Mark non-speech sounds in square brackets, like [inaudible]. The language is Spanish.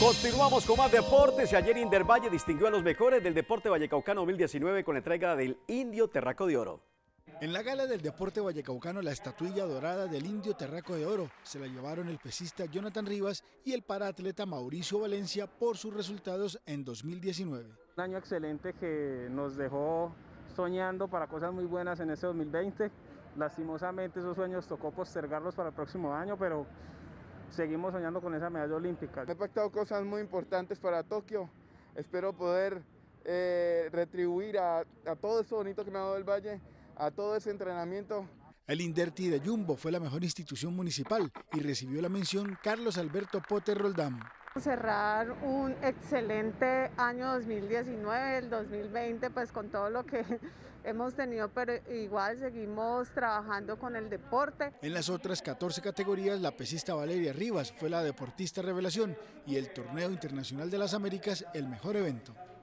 Continuamos con más deportes y ayer Indervalle distinguió a los mejores del deporte vallecaucano 2019 con la entrega del Indio Terraco de Oro. En la gala del deporte vallecaucano, la estatuilla dorada del Indio Terraco de Oro se la llevaron el pesista Jonathan Rivas y el paraatleta Mauricio Valencia por sus resultados en 2019. Un año excelente que nos dejó soñando para cosas muy buenas en este 2020. Lastimosamente esos sueños tocó postergarlos para el próximo año, pero seguimos soñando con esa medalla olímpica. He pactado cosas muy importantes para Tokio. Espero poder eh, retribuir a, a, todo eso bonito que me ha dado el Valle, a todo ese entrenamiento. El Inderti de Jumbo fue la mejor institución municipal y recibió la mención Carlos Alberto Potter Roldán. Cerrar un excelente año 2019, el 2020, pues con todo lo que [laughs] hemos tenido, pero igual seguimos trabajando con el deporte. En las otras 14 categorías, la pesista Valeria Rivas fue la deportista revelación y el Torneo Internacional de las Américas el mejor evento.